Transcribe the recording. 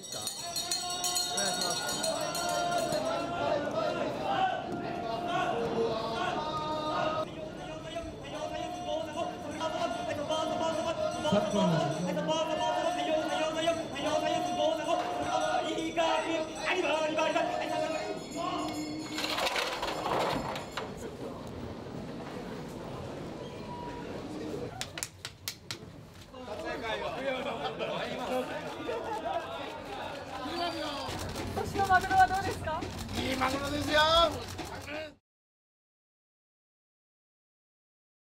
昨今マグロはどうですか？いいマグロですよ。